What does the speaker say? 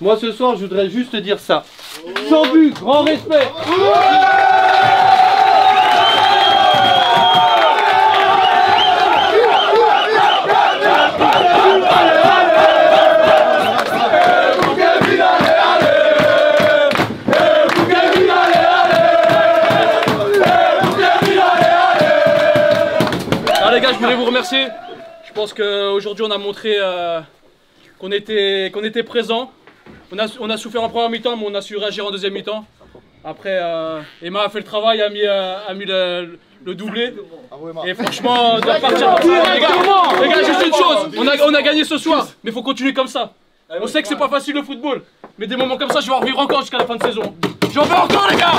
Moi ce soir, je voudrais juste dire ça. Sans but, grand respect. Ah je voulais vous remercier. Je pense qu'aujourd'hui on a montré euh, qu'on était, qu'on était présent. On a, souffert en première mi-temps, mais on a su réagir en deuxième mi-temps. Après, euh, Emma a fait le travail, a mis, euh, le, doublé. Et franchement, partir. On a gagné ce soir, mais il faut continuer comme ça. On sait que c'est pas facile le football, mais des moments comme ça, je vais en revivre encore jusqu'à la fin de saison. J'en veux encore les gars